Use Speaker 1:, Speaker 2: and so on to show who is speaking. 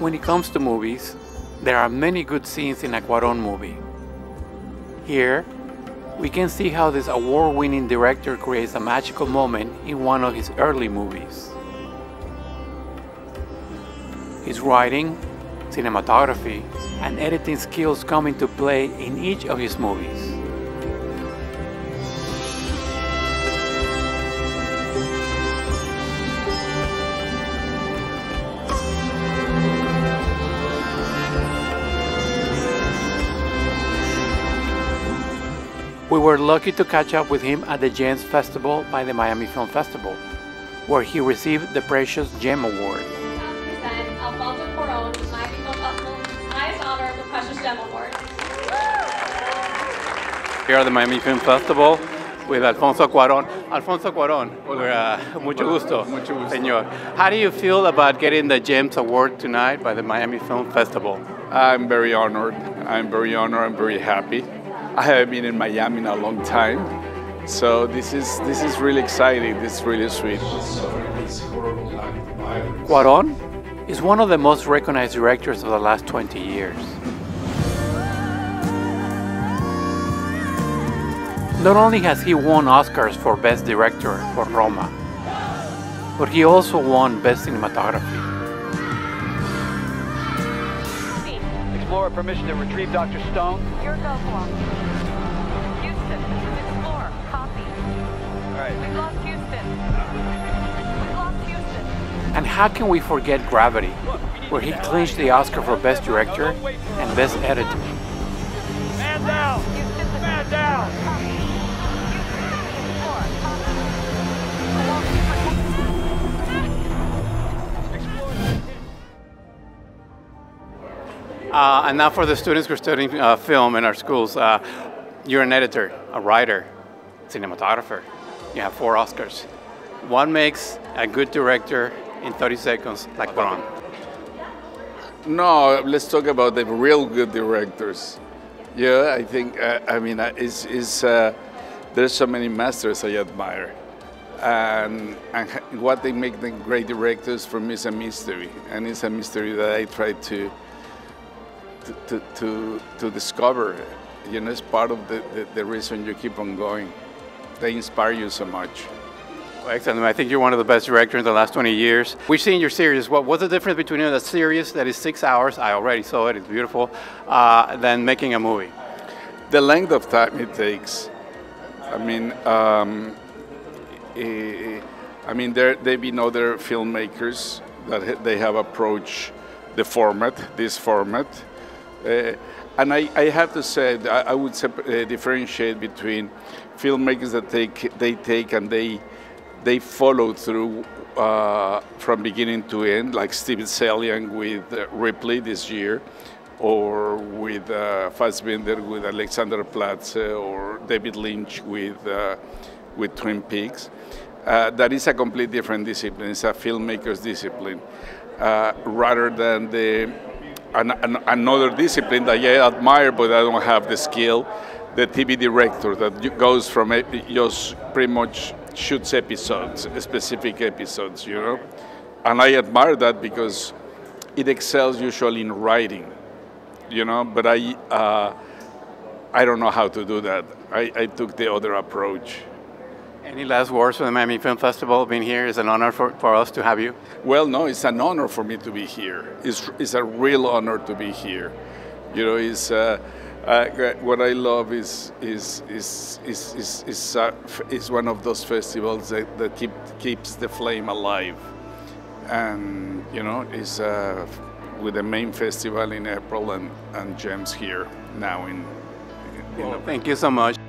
Speaker 1: When it comes to movies, there are many good scenes in a Cuarón movie. Here, we can see how this award winning director creates a magical moment in one of his early movies. His writing, cinematography, and editing skills come into play in each of his movies. We were lucky to catch up with him at the GEMS Festival by the Miami Film Festival, where he received the precious GEM Award.
Speaker 2: present Alfonso Cuarón, Miami Film Festival's highest honor of the Precious Gem Award.
Speaker 1: Here at the Miami Film Festival with Alfonso Cuarón. Alfonso Cuarón, uh, mucho gusto,
Speaker 3: Mucho gusto.
Speaker 1: señor. How do you feel about getting the GEMS Award tonight by the Miami Film Festival?
Speaker 3: I'm very honored. I'm very honored. I'm very happy. I haven't been in Miami in a long time, so this is this is really exciting. This is really sweet.
Speaker 1: Cuarón is one of the most recognized directors of the last 20 years. Not only has he won Oscars for Best Director for Roma, but he also won Best Cinematography.
Speaker 4: Explorer permission to retrieve Dr. Stone.
Speaker 5: Your go, Guam. Houston, this Explorer. Copy.
Speaker 4: All right.
Speaker 5: We've lost Houston. We've lost Houston.
Speaker 1: And how can we forget Gravity, where he clinched the Oscar for Best Director and Best Editor?
Speaker 4: Man down!
Speaker 5: Houston,
Speaker 4: Man down!
Speaker 1: Uh, and now for the students who are studying uh, film in our schools, uh, you're an editor, a writer, cinematographer. You have four Oscars. What makes a good director in 30 seconds like Cuarón?
Speaker 3: No, let's talk about the real good directors. Yeah, I think. Uh, I mean, uh, is is uh, there's so many masters I admire, and and what they make them great directors for me is a mystery, and it's a mystery that I try to to to, to, discover. You know, it's part of the, the, the reason you keep on going. They inspire you so much.
Speaker 1: Excellent. I think you're one of the best directors in the last 20 years. We've seen your series. What, what's the difference between a series that is six hours? I already saw it. It's beautiful. Uh, than making a movie.
Speaker 3: the length of time it takes. I mean, um, eh, I mean, there they've been other filmmakers that ha- they have approached the format, this format, uh, and I, I have to say I, I would uh, differentiate between filmmakers that take they take and they they follow through uh, from beginning to end, like Steven Zaillian with uh, Ripley this year, or with uh, Fassbinder with Alexanderplatz, or David Lynch with uh, with Twin Peaks. Uh, that is a completely different discipline. It's a filmmaker's discipline, uh, rather than the an, an, another discipline that I admire, but I don't have the skill. The TV director that goes from just pretty much shoots episodes, specific episodes, you know, and I admire that because it excels usually in writing, you know. But I, uh, I don't know how to do that. I, I took the other approach.
Speaker 1: Any last words for the Miami Film Festival? Being here is an honor for, for us to have you.
Speaker 3: Well, no, it's an honor for me to be here. It's, it's a real honor to be here. You know, it's, uh, uh, what I love is is is is is, is, uh, is one of those festivals that, that keep, keeps the flame alive, and you know, is uh, with the main festival in April and and Gems here now in. in
Speaker 1: Thank you so much.